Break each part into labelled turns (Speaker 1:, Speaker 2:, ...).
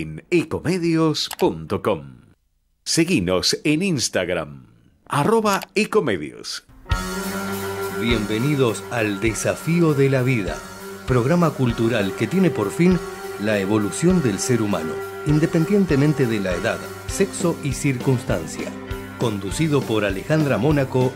Speaker 1: en ecomedios.com. Seguinos en Instagram, arroba ecomedios.
Speaker 2: Bienvenidos al Desafío de la Vida, programa cultural que tiene por fin la evolución del ser humano, independientemente de la edad, sexo y circunstancia. Conducido por Alejandra Mónaco.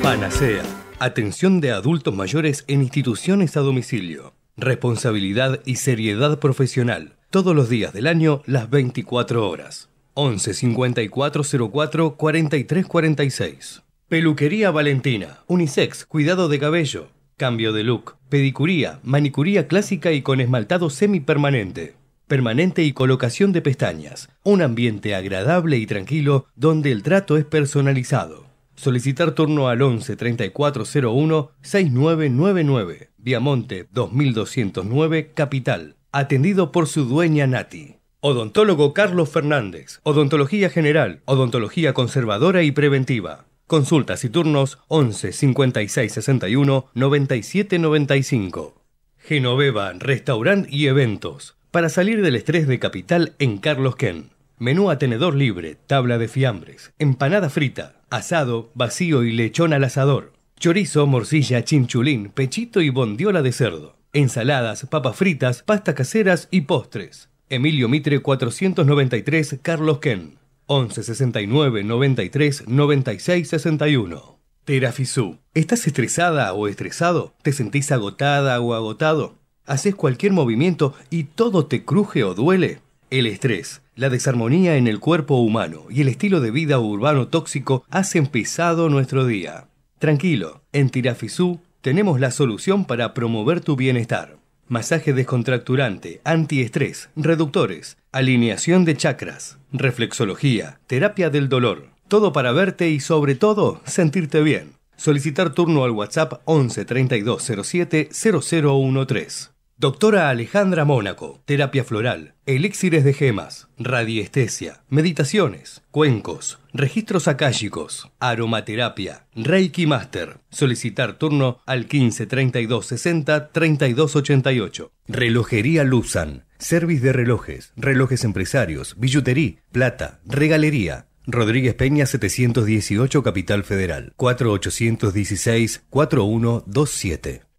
Speaker 2: Panacea. Atención de adultos mayores en instituciones a domicilio. Responsabilidad y seriedad profesional. Todos los días del año, las 24 horas. 11 5404 4346. Peluquería Valentina. Unisex, cuidado de cabello. Cambio de look. Pedicuría, manicuría clásica y con esmaltado semipermanente. Permanente y colocación de pestañas. Un ambiente agradable y tranquilo donde el trato es personalizado. Solicitar turno al 11 3401 6999. Viamonte 2209 Capital. Atendido por su dueña Nati. Odontólogo Carlos Fernández. Odontología general, odontología conservadora y preventiva. Consultas y turnos 11 56 61 97 95. Genoveva, restaurant y eventos. Para salir del estrés de capital en Carlos Ken. Menú a tenedor libre, tabla de fiambres, empanada frita, asado, vacío y lechón al asador, chorizo, morcilla, chinchulín, pechito y bondiola de cerdo, ensaladas, papas fritas, pastas caseras y postres. Emilio Mitre 493 Carlos Ken. 11 69 93 96 61. Terafisú. ¿Estás estresada o estresado? ¿Te sentís agotada o agotado? ¿Haces cualquier movimiento y todo te cruje o duele? El estrés, la desarmonía en el cuerpo humano y el estilo de vida urbano tóxico hacen pesado nuestro día. Tranquilo, en Tirafisú tenemos la solución para promover tu bienestar. Masaje descontracturante, antiestrés, reductores, alineación de chakras, reflexología, terapia del dolor. Todo para verte y sobre todo sentirte bien. Solicitar turno al WhatsApp 11 3207 0013. Doctora Alejandra Mónaco, terapia floral, elixires de gemas, radiestesia, meditaciones, cuencos, registros akáshicos, aromaterapia, Reiki Master. Solicitar turno al 15 32 60 32 88. Relojería Luzan, service de relojes, relojes empresarios, billutería, plata, regalería. Rodríguez Peña 718 Capital Federal 4816 4127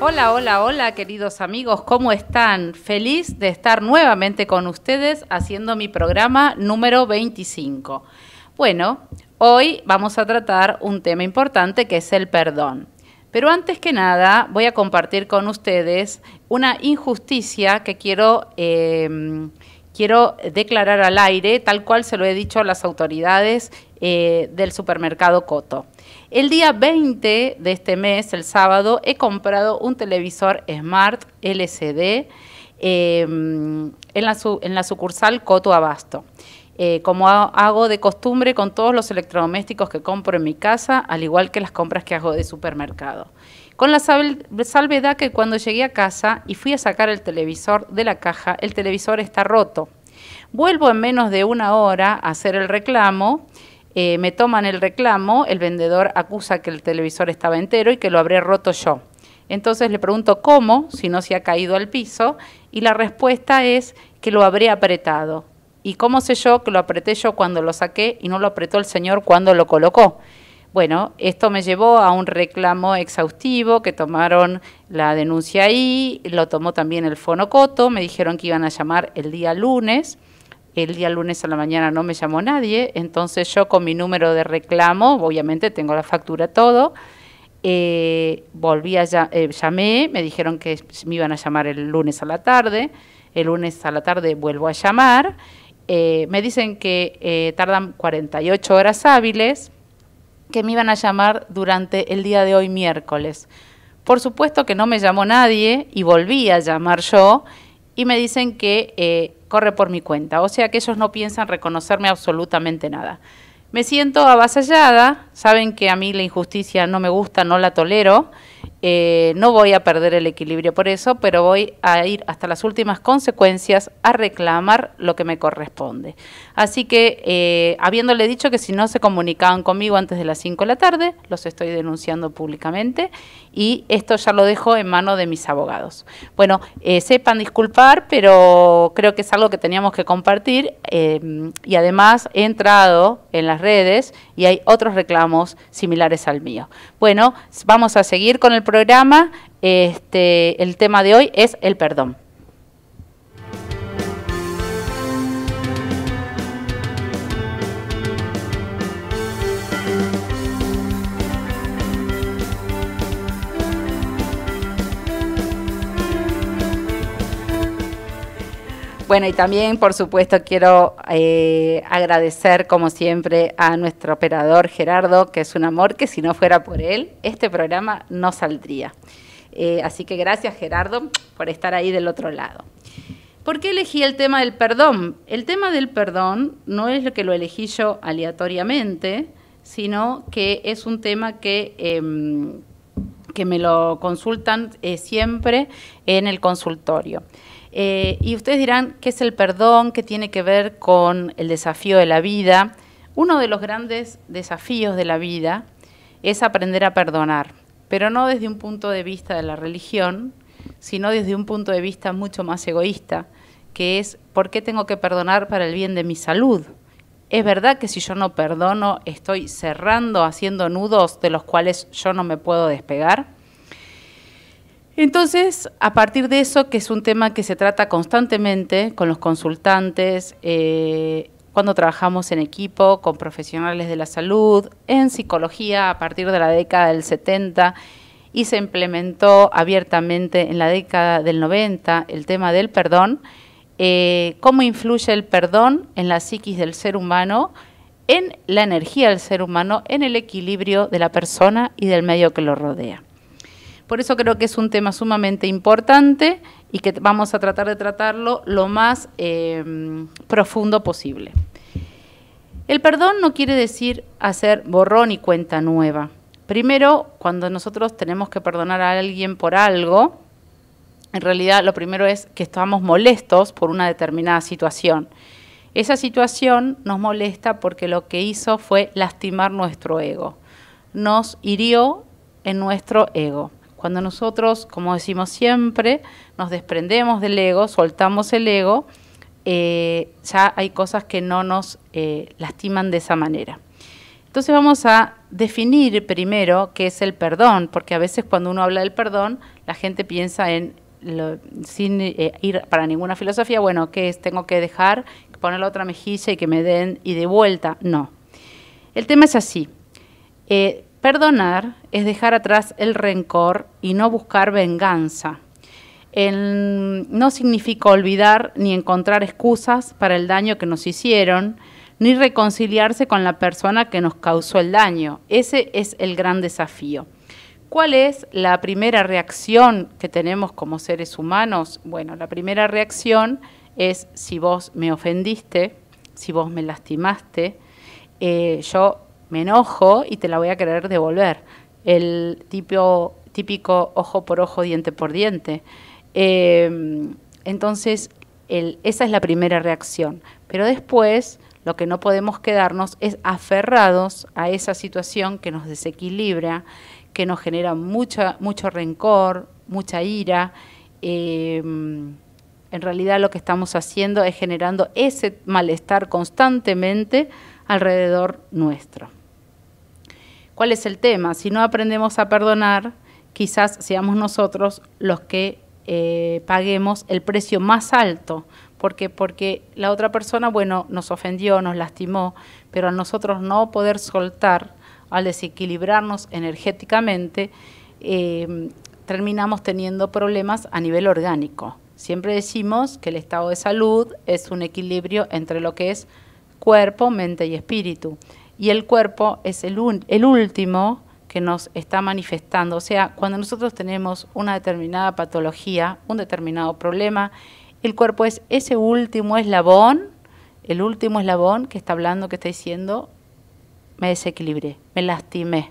Speaker 3: Hola, hola, hola, queridos amigos, ¿cómo están? Feliz de estar nuevamente con ustedes haciendo mi programa número 25. Bueno, hoy vamos a tratar un tema importante que es el perdón. Pero antes que nada, voy a compartir con ustedes una injusticia que quiero, eh, quiero declarar al aire, tal cual se lo he dicho a las autoridades eh, del supermercado Coto. El día 20 de este mes, el sábado, he comprado un televisor Smart LCD em, en, la sucursal Coto Abasto. Eh, como hago de costumbre con todos los electrodomésticos que compro en mi casa, al igual que las compras que hago de supermercado. Con la salvedad que cuando llegué a casa y fui a sacar el televisor de la caja, el televisor está roto. Vuelvo en menos de una hora a hacer el reclamo eh, me toman el reclamo, el vendedor acusa que el televisor estaba entero y que lo habré roto yo. Entonces le pregunto cómo, si no se ha caído al piso, y la respuesta es que lo habré apretado. ¿Y cómo sé yo que lo apreté yo cuando lo saqué y no lo apretó el señor cuando lo colocó? Bueno, esto me llevó a un reclamo exhaustivo que tomaron la denuncia ahí, lo tomó también el Fonocoto, me dijeron que iban a llamar el día lunes el día lunes a la mañana no me llamó nadie, entonces yo con mi número de reclamo, obviamente tengo la factura todo, eh, volví a eh, llamé, me dijeron que me iban a llamar el lunes a la tarde, el lunes a la tarde vuelvo a llamar, eh, me dicen que tardan 48 horas hábiles, que me iban a llamar durante el día de hoy miércoles. Por supuesto que no me llamó nadie y volví a llamar yo y me dicen que corre por mi cuenta. O sea que ellos no piensan reconocerme absolutamente nada. Me siento avasallada, saben que a mí la injusticia no me gusta, no la tolero, eh, no voy a perder el equilibrio por eso, pero voy a ir hasta las últimas consecuencias a reclamar lo que me corresponde. Así que, eh, habiéndole dicho que si no se comunicaban conmigo antes de las 5 de la tarde, los estoy denunciando públicamente y esto ya lo dejo en mano de mis abogados. Bueno, eh, sepan disculpar, pero creo que es algo que teníamos que compartir y además he entrado en las redes y hay otros reclamos similares al mío. Bueno, vamos a seguir con el programa. Este, el tema de hoy es el perdón. Bueno, y también, por supuesto, quiero eh, agradecer, como siempre, a nuestro operador Gerardo, que es un amor que si no fuera por él, este programa no saldría. Eh, así que gracias, Gerardo, por estar ahí del otro lado. ¿Por qué elegí el tema del perdón? El tema del perdón no es lo que lo elegí yo aleatoriamente, sino que es un tema que, em, que me lo consultan eh, siempre en el consultorio. Eh, y ustedes dirán, ¿qué es el perdón? ¿Qué tiene que ver con el desafío de la vida? Uno de los grandes desafíos de la vida es aprender a perdonar, pero no desde un punto de vista de la religión, sino desde un punto de vista mucho más egoísta, que es ¿por qué tengo que perdonar para el bien de mi salud? Es verdad que si yo no perdono estoy cerrando, haciendo nudos de los cuales yo no me puedo despegar. Entonces, a partir de eso, que es un tema que se trata constantemente con los consultantes, eh, cuando trabajamos en equipo, con profesionales de la salud, en psicología a partir de la década del 70 y se implementó abiertamente en la década del 90 el tema del perdón, eh, cómo influye el perdón en la psiquis del ser humano, en la energía del ser humano, en el equilibrio de la persona y del medio que lo rodea. Por eso creo que es un tema sumamente importante y que vamos a tratar de tratarlo lo más eh, profundo posible. El perdón no quiere decir hacer borrón y cuenta nueva. Primero, cuando nosotros tenemos que perdonar a alguien por algo, en realidad lo primero es que estamos molestos por una determinada situación. Esa situación nos molesta porque lo que hizo fue lastimar nuestro ego. Nos hirió en nuestro ego. Cuando nosotros, como decimos siempre, nos desprendemos del ego, soltamos el ego, eh, ya hay cosas que no nos eh, lastiman de esa manera. Entonces vamos a definir primero qué es el perdón, porque a veces cuando uno habla del perdón, la gente piensa en, sin eh, ir para ninguna filosofía, bueno, ¿qué es? Tengo que dejar, poner la otra mejilla y que me den y de vuelta. No. El tema es así. Perdonar es dejar atrás el rencor y no buscar venganza. no significa olvidar ni encontrar excusas para el daño que nos hicieron, ni reconciliarse con la persona que nos causó el daño. Ese es el gran desafío. ¿Cuál es la primera reacción que tenemos como seres humanos? Bueno, la primera reacción es si vos me ofendiste, si vos me lastimaste, eh, yo me enojo y te la voy a querer devolver. El tipo, típico ojo por ojo, diente por diente. Em, entonces, esa es la primera reacción. Pero después, lo que no podemos quedarnos es aferrados a esa situación que nos desequilibra, que nos genera mucha, mucho rencor, mucha ira. Em, en realidad lo que estamos haciendo es generando ese malestar constantemente alrededor nuestro. ¿Cuál es el tema? Si no aprendemos a perdonar, quizás seamos nosotros los que eh, paguemos el precio más alto. ¿Por Porque la otra persona, bueno, nos ofendió, nos lastimó, pero a nosotros no poder soltar, al desequilibrarnos energéticamente, eh, terminamos teniendo problemas a nivel orgánico. Siempre decimos que el estado de salud es un equilibrio entre lo que es cuerpo, mente y espíritu y el cuerpo es el, último que nos está manifestando. O sea, cuando nosotros tenemos una determinada patología, un determinado problema, el cuerpo es ese último eslabón, el último eslabón que está hablando, que está diciendo, me desequilibré, me lastimé.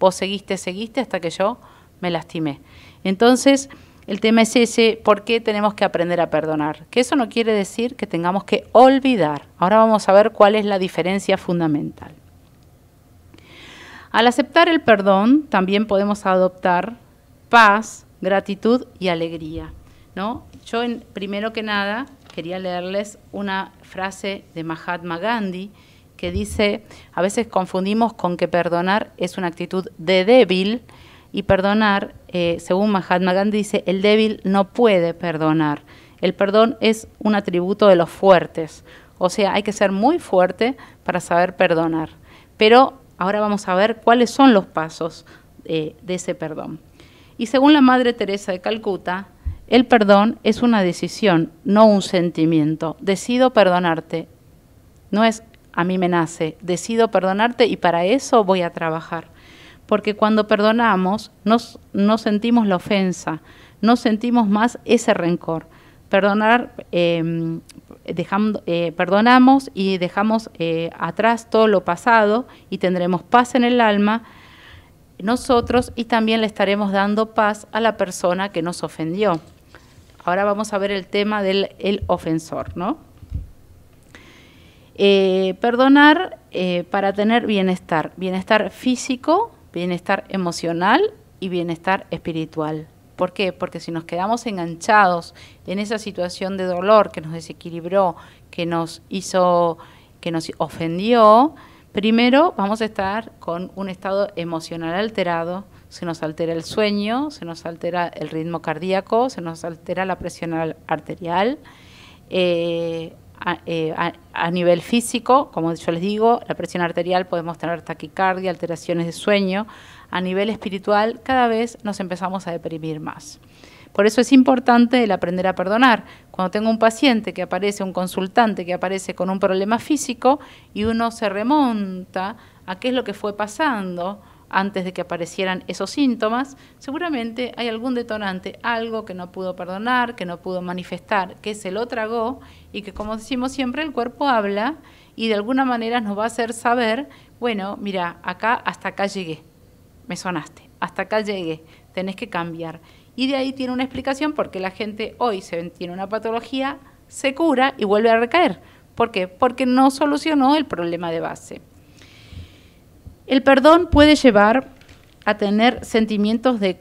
Speaker 3: Vos seguiste, seguiste hasta que yo me lastimé. Entonces, el tema es ese, ¿por qué tenemos que aprender a perdonar? Que eso no quiere decir que tengamos que olvidar. Ahora vamos a ver cuál es la diferencia fundamental. Al aceptar el perdón, también podemos adoptar paz, gratitud y alegría. ¿no? Yo, en, primero que nada, quería leerles una frase de Mahatma Gandhi que dice, a veces confundimos con que perdonar es una actitud de débil y perdonar, eh, según Mahatma Gandhi dice, el débil no puede perdonar. El perdón es un atributo de los fuertes, o sea, hay que ser muy fuerte para saber perdonar. Pero Ahora vamos a ver cuáles son los pasos eh, de ese perdón. Y según la Madre Teresa de Calcuta, el perdón es una decisión, no un sentimiento. Decido perdonarte. No es a mí me nace, decido perdonarte y para eso voy a trabajar. Porque cuando perdonamos, no sentimos la ofensa, no sentimos más ese rencor. Perdonar eh, eh, perdonamos y dejamos eh, atrás todo lo pasado y tendremos paz en el alma nosotros y también le estaremos dando paz a la persona que nos ofendió. Ahora vamos a ver el tema del el ofensor, ¿no? Eh, perdonar para tener bienestar, bienestar físico, bienestar emocional y bienestar espiritual. ¿Por qué? Porque si nos quedamos enganchados en esa situación de dolor que nos desequilibró, que nos hizo, que nos ofendió, primero vamos a estar con un estado emocional alterado, se nos altera el sueño, se nos altera el ritmo cardíaco, se nos altera la presión arterial. Eh, eh, a, nivel físico, como yo les digo, la presión arterial podemos tener taquicardia, alteraciones de sueño. A nivel espiritual, cada vez nos empezamos a deprimir más. Por eso es importante el aprender a perdonar. Cuando tengo un paciente que aparece, un consultante que aparece con un problema físico y uno se remonta a qué es lo que fue pasando, antes de que aparecieran esos síntomas, seguramente hay algún detonante, algo que no pudo perdonar, que no pudo manifestar, que se lo tragó y que como decimos siempre el cuerpo habla y de alguna manera nos va a hacer saber, bueno, mira, acá hasta acá llegué, me sonaste, hasta acá llegué, tenés que cambiar. Y de ahí tiene una explicación porque la gente hoy se tiene una patología, se cura y vuelve a recaer. ¿Por qué? Porque no solucionó el problema de base. El perdón puede llevar a tener sentimientos de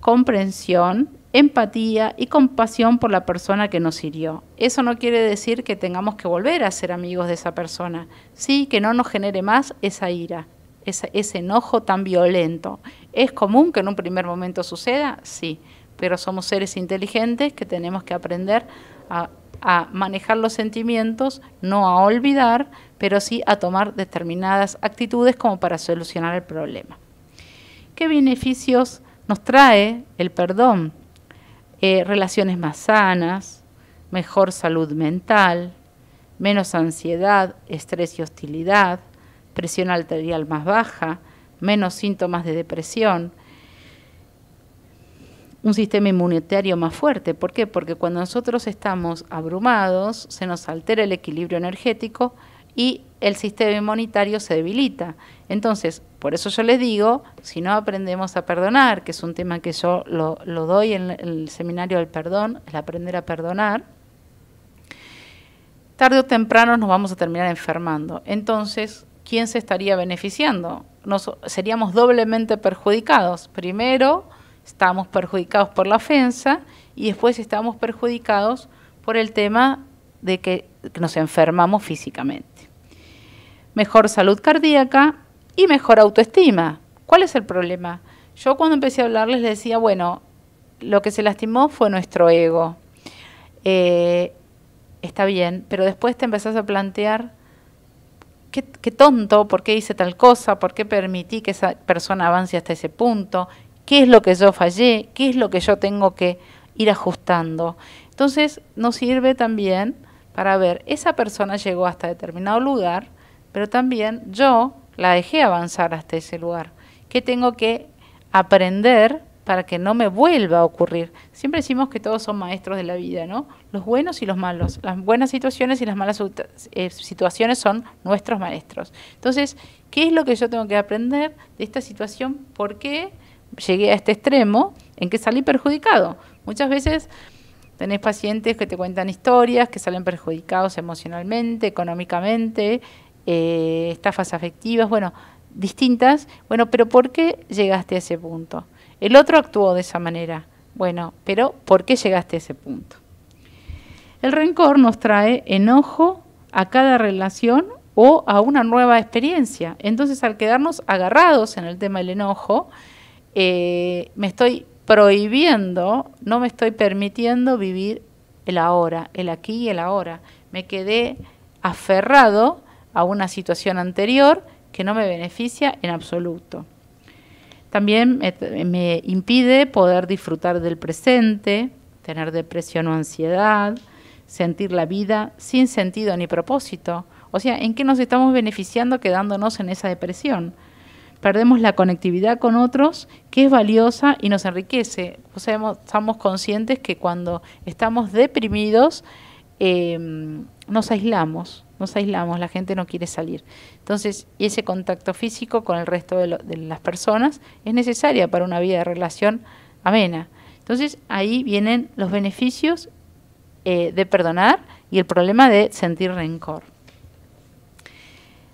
Speaker 3: comprensión, empatía y compasión por la persona que nos hirió. Eso no quiere decir que tengamos que volver a ser amigos de esa persona, sí que no nos genere más esa ira, ese, ese enojo tan violento. ¿Es común que en un primer momento suceda? Sí, pero somos seres inteligentes que tenemos que aprender a manejar los sentimientos, no a olvidar, pero sí a tomar determinadas actitudes como para solucionar el problema. ¿Qué beneficios nos trae el perdón? Eh, relaciones más sanas, mejor salud mental, menos ansiedad, estrés y hostilidad, presión arterial más baja, menos síntomas de depresión, un sistema inmunitario más fuerte. ¿Por qué? Porque cuando nosotros estamos abrumados, se nos altera el equilibrio energético y el sistema inmunitario se debilita. Entonces, por eso yo les digo, si no aprendemos a perdonar, que es un tema que yo lo, doy en el seminario del perdón, el aprender a perdonar, tarde o temprano nos vamos a terminar enfermando. Entonces, ¿quién se estaría beneficiando? Nos, seríamos doblemente perjudicados. Primero, estamos perjudicados por la ofensa y después estamos perjudicados por el tema de que, nos enfermamos físicamente. Mejor salud cardíaca y mejor autoestima. ¿Cuál es el problema? Yo cuando empecé a hablarles les decía, bueno, lo que se lastimó fue nuestro ego. Eh, está bien, pero después te empezás a plantear, qué, tonto, ¿por qué hice tal cosa? ¿Por qué permití que esa persona avance hasta ese punto? qué es lo que yo fallé, qué es lo que yo tengo que ir ajustando. Entonces nos sirve también para ver, esa persona llegó hasta determinado lugar, pero también yo la dejé avanzar hasta ese lugar. ¿Qué tengo que aprender para que no me vuelva a ocurrir? Siempre decimos que todos son maestros de la vida, ¿no? Los buenos y los malos. Las buenas situaciones y las malas eh, situaciones son nuestros maestros. Entonces, ¿qué es lo que yo tengo que aprender de esta situación? ¿Por qué? llegué a este extremo en que salí perjudicado. Muchas veces tenés pacientes que te cuentan historias, que salen perjudicados emocionalmente, económicamente, eh, estafas afectivas, bueno, distintas. Bueno, pero ¿por qué llegaste a ese punto? El otro actuó de esa manera. Bueno, pero ¿por qué llegaste a ese punto? El rencor nos trae enojo a cada relación o a una nueva experiencia. Entonces, al quedarnos agarrados en el tema del enojo, eh, me estoy prohibiendo, no me estoy permitiendo vivir el ahora, el aquí y el ahora. Me quedé aferrado a una situación anterior que no me beneficia en absoluto. También me, impide poder disfrutar del presente, tener depresión o ansiedad, sentir la vida sin sentido ni propósito. O sea, ¿en qué nos estamos beneficiando quedándonos en esa depresión? Perdemos la conectividad con otros, que es valiosa y nos enriquece. O sea, estamos conscientes que cuando estamos deprimidos, eh, nos aislamos, nos aislamos, la gente no quiere salir. Entonces, ese contacto físico con el resto de, las personas es necesaria para una vida de relación amena. Entonces, ahí vienen los beneficios eh, de perdonar y el problema de sentir rencor.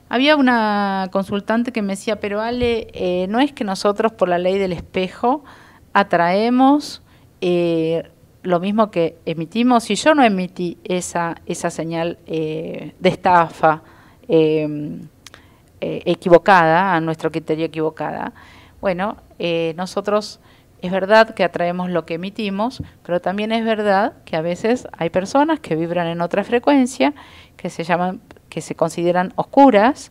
Speaker 3: Había una consultante que me decía, pero Ale, eh, no es que nosotros por la ley del espejo atraemos eh, lo mismo que emitimos, si yo no emití esa, esa señal eh, de estafa em, eh, equivocada, a nuestro criterio equivocada, bueno, eh, nosotros es verdad que atraemos lo que emitimos, pero también es verdad que a veces hay personas que vibran en otra frecuencia, que se llaman, que se consideran oscuras,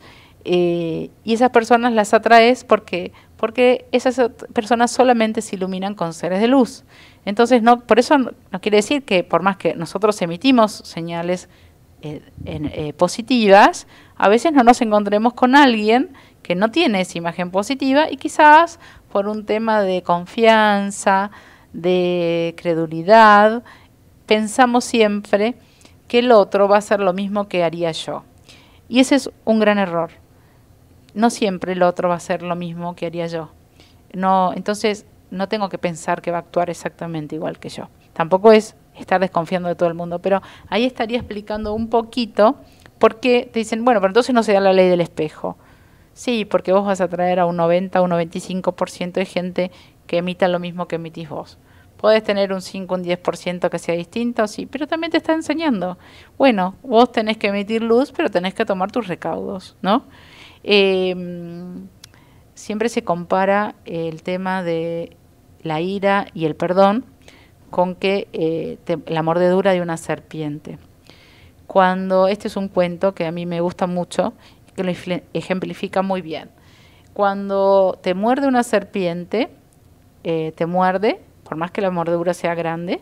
Speaker 3: y esas personas las atraes porque, porque esas personas solamente se iluminan con seres de luz. Entonces, no, por eso no, quiere decir que por más que nosotros emitimos señales eh, eh, positivas, a veces no nos encontremos con alguien que no tiene esa imagen positiva y quizás por un tema de confianza, de credulidad, pensamos siempre que el otro va a hacer lo mismo que haría yo. Y ese es un gran error. No siempre el otro va a hacer lo mismo que haría yo. No, entonces no tengo que pensar que va a actuar exactamente igual que yo. Tampoco es estar desconfiando de todo el mundo, pero ahí estaría explicando un poquito por qué te dicen, bueno, pero entonces no se da la ley del espejo. Sí, porque vos vas a traer a un 90, un 95% de gente que emita lo mismo que emitís vos. Podés tener un 5, un 10% que sea distinto, sí, pero también te está enseñando. Bueno, vos tenés que emitir luz, pero tenés que tomar tus recaudos, ¿no? Eh, siempre se compara el tema de la ira y el perdón con que eh, la mordedura de una serpiente. Cuando este es un cuento que a mí me gusta mucho que lo ejemplifica muy bien. Cuando te muerde una serpiente, eh, te muerde, por más que la mordedura sea grande,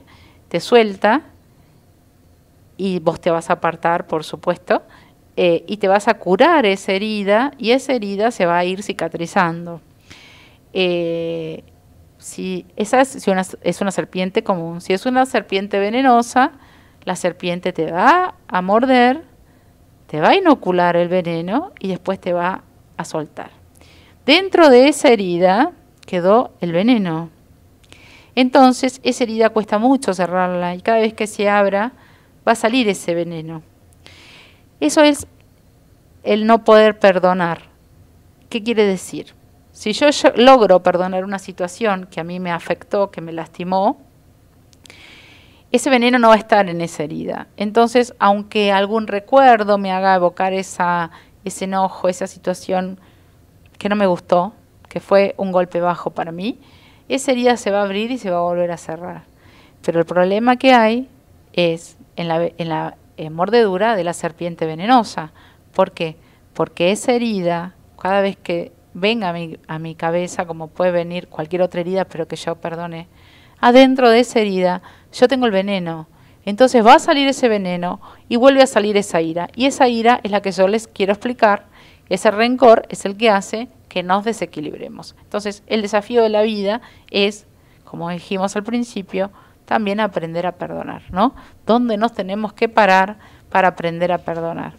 Speaker 3: te suelta y vos te vas a apartar, por supuesto, eh, y te vas a curar esa herida y esa herida se va a ir cicatrizando. Eh, si esa es, una, es una serpiente común, si es una serpiente venenosa, la serpiente te va a morder, te va a inocular el veneno y después te va a soltar. Dentro de esa herida quedó el veneno. Entonces, esa herida cuesta mucho cerrarla y cada vez que se abra va a salir ese veneno. Eso es el no poder perdonar. ¿Qué quiere decir? Si yo, logro perdonar una situación que a mí me afectó, que me lastimó, ese veneno no va a estar en esa herida. Entonces, aunque algún recuerdo me haga evocar esa, ese enojo, esa situación que no me gustó, que fue un golpe bajo para mí, esa herida se va a abrir y se va a volver a cerrar. Pero el problema que hay es en la, en la eh, mordedura de la serpiente venenosa. ¿Por qué? Porque esa herida, cada vez que venga a mi, a mi cabeza, como puede venir cualquier otra herida, pero que yo perdone, adentro de esa herida yo tengo el veneno. Entonces va a salir ese veneno y vuelve a salir esa ira. Y esa ira es la que yo les quiero explicar. Ese rencor es el que hace que nos desequilibremos. Entonces el desafío de la vida es, como dijimos al principio, también aprender a perdonar, ¿no? ¿Dónde nos tenemos que parar para aprender a perdonar?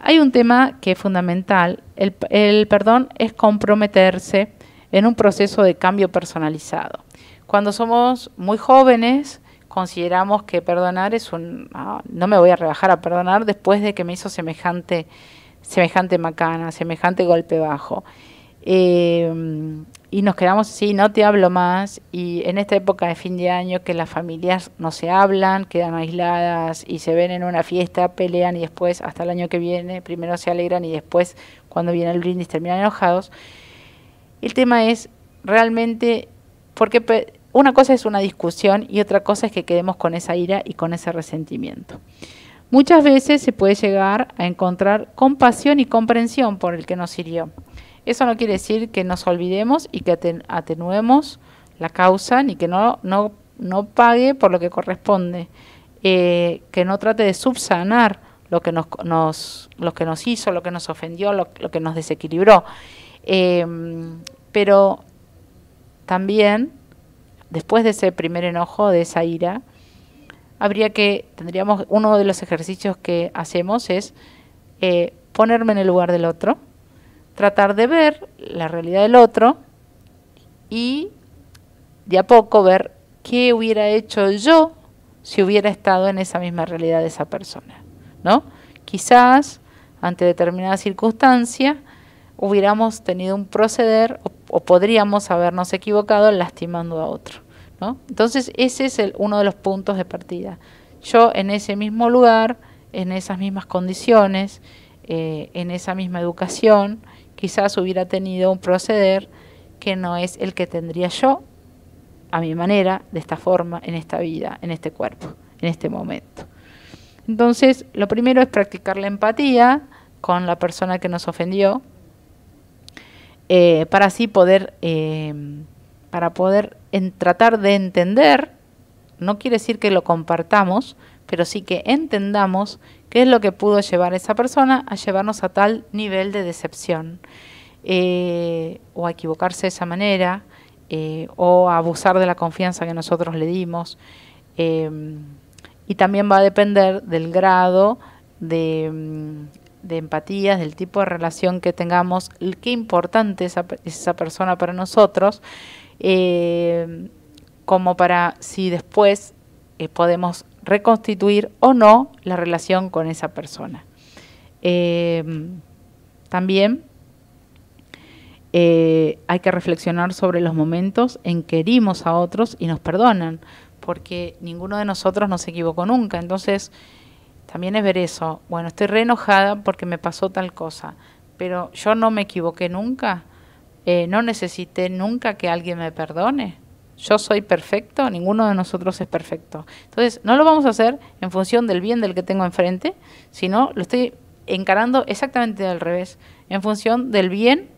Speaker 3: Hay un tema que es fundamental. El, perdón es comprometerse en un proceso de cambio personalizado. Cuando somos muy jóvenes, consideramos que perdonar es un... Ah, no me voy a rebajar a perdonar después de que me hizo semejante, semejante macana, semejante golpe bajo. Eh, y nos quedamos así, no te hablo más. Y en esta época de fin de año que las familias no se hablan, quedan aisladas y se ven en una fiesta, pelean y después, hasta el año que viene, primero se alegran y después, cuando viene el brindis, terminan enojados. El tema es realmente, porque una cosa es una discusión y otra cosa es que quedemos con esa ira y con ese resentimiento. Muchas veces se puede llegar a encontrar compasión y comprensión por el que nos hirió. Eso no quiere decir que nos olvidemos y que atenuemos la causa, ni que no, pague por lo que corresponde, eh, que no trate de subsanar lo que nos, lo que nos hizo, lo que nos ofendió, lo, que nos desequilibró. Em, pero también, después de ese primer enojo, de esa ira, habría que, tendríamos, uno de los ejercicios que hacemos es eh, ponerme en el lugar del otro, tratar de ver la realidad del otro y de a poco ver qué hubiera hecho yo si hubiera estado en esa misma realidad de esa persona, ¿no? Quizás ante determinada circunstancia hubiéramos tenido un proceder o, podríamos habernos equivocado lastimando a otro, ¿no? Entonces ese es el, uno de los puntos de partida. Yo en ese mismo lugar, en esas mismas condiciones, eh, en esa misma educación, quizás hubiera tenido un proceder que no es el que tendría yo a mi manera, de esta forma, en esta vida, en este cuerpo, en este momento. Entonces, lo primero es practicar la empatía con la persona que nos ofendió, eh, para así poder, eh, para poder tratar de entender, no quiere decir que lo compartamos, pero sí que entendamos ¿Qué es lo que pudo llevar a esa persona a llevarnos a tal nivel de decepción? Eh, o a equivocarse de esa manera, eh, o a abusar de la confianza que nosotros le dimos. Em, y también va a depender del grado de, mm, de, empatías, del tipo de relación que tengamos, qué importante es esa, persona para nosotros, eh, como para si después podemos reconstituir o no la relación con esa persona. Eh, también eh, hay que reflexionar sobre los momentos en que herimos a otros y nos perdonan, porque ninguno de nosotros nos equivocó nunca. Entonces, también es ver eso. Bueno, estoy re enojada porque me pasó tal cosa, pero yo no me equivoqué nunca. Eh, no necesité nunca que alguien me perdone yo soy perfecto, ninguno de nosotros es perfecto. Entonces, no lo vamos a hacer en función del bien del que tengo enfrente, sino lo estoy encarando exactamente al revés, en función del bien,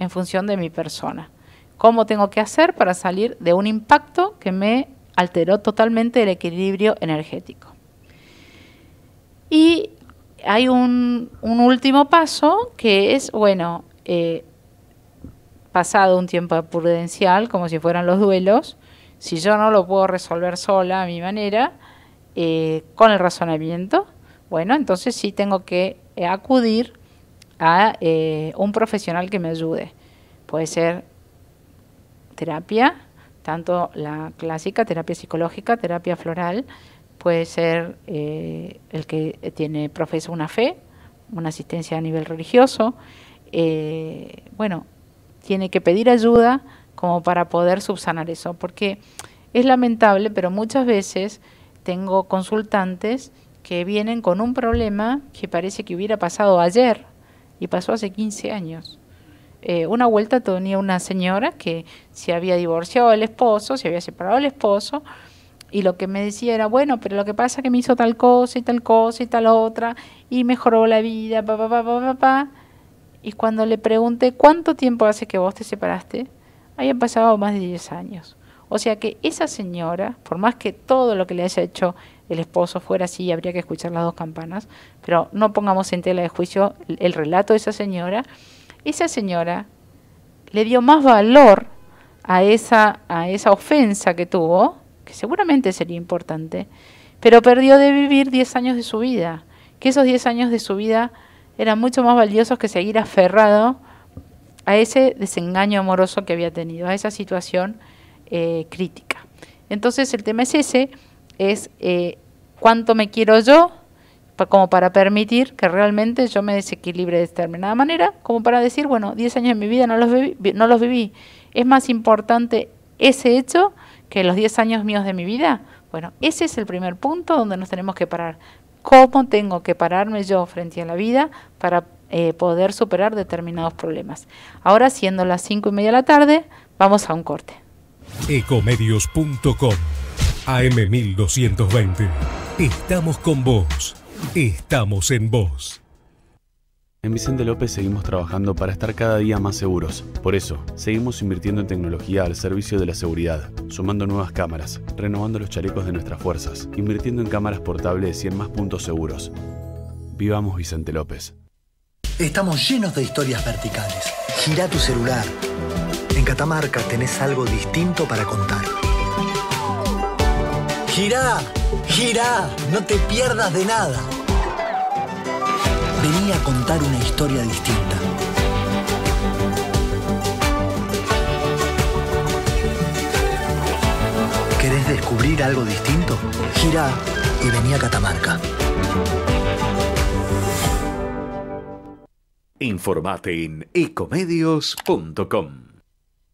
Speaker 3: en función de mi persona. ¿Cómo tengo que hacer para salir de un impacto que me alteró totalmente el equilibrio energético? Y hay un, último paso que es, bueno, eh, pasado un tiempo prudencial, como si fueran los duelos, si yo no lo puedo resolver sola a mi manera, eh, con el razonamiento, bueno, entonces sí tengo que eh, acudir a eh, un profesional que me ayude. Puede ser terapia, tanto la clásica, terapia psicológica, terapia floral, puede ser el que tiene profesa una fe, una asistencia a nivel religioso. bueno, tiene que pedir ayuda como para poder subsanar eso, porque es lamentable, pero muchas veces tengo consultantes que vienen con un problema que parece que hubiera pasado ayer y pasó hace 15 años. Eh, una vuelta tenía una señora que se había divorciado del esposo, se había separado del esposo, y lo que me decía era, bueno, pero lo que pasa es que me hizo tal cosa y tal cosa y tal otra, y mejoró la vida, pa, pa, pa, pa, pa, pa. Y cuando le pregunté cuánto tiempo hace que vos te separaste, habían pasado más de 10 años. O sea que esa señora, por más que todo lo que le haya hecho el esposo fuera así, habría que escuchar las dos campanas, pero no pongamos en tela de juicio el, relato de esa señora, esa señora le dio más valor a esa, a esa ofensa que tuvo, que seguramente sería importante, pero perdió de vivir 10 años de su vida, que esos 10 años de su vida eran mucho más valiosos que seguir aferrado a ese desengaño amoroso que había tenido, a esa situación eh, crítica. Entonces el tema es ese, es eh, cuánto me quiero yo, como para permitir que realmente yo me desequilibre de determinada manera, como para decir, bueno, 10 años de mi vida no los, no los viví. Es más importante ese hecho que los 10 años míos de mi vida. Bueno, ese es el primer punto donde nos tenemos que parar. ¿Cómo tengo que pararme yo frente a la vida para eh, poder superar determinados problemas? Ahora, siendo las 5 y media de la tarde, vamos a un corte.
Speaker 4: Ecomedios.com AM1220. Estamos con vos. Estamos en vos.
Speaker 5: En Vicente López seguimos trabajando para estar cada día más seguros. Por eso, seguimos invirtiendo en tecnología al servicio de la seguridad, sumando nuevas cámaras, renovando los chalecos de nuestras fuerzas, invirtiendo en cámaras portables y en más puntos seguros. Vivamos Vicente López.
Speaker 6: Estamos llenos de historias verticales. Gira tu celular. En Catamarca tenés algo distinto para contar. Gira, gira, no te pierdas de nada venía a contar una historia distinta. ¿Querés descubrir algo distinto? Gira y venía a Catamarca.
Speaker 1: Informate en ecomedios.com.